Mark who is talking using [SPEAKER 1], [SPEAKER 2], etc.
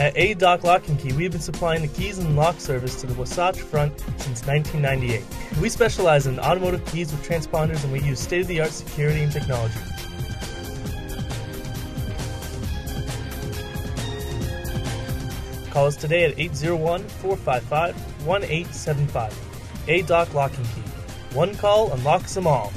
[SPEAKER 1] At A Dock Lock and Key, we've been supplying the keys and lock service to the Wasatch Front since 1998. We specialize in automotive keys with transponders and we use state of the art security and technology. Call us today at 801 455 1875. A Dock Lock and Key. One call unlocks them all.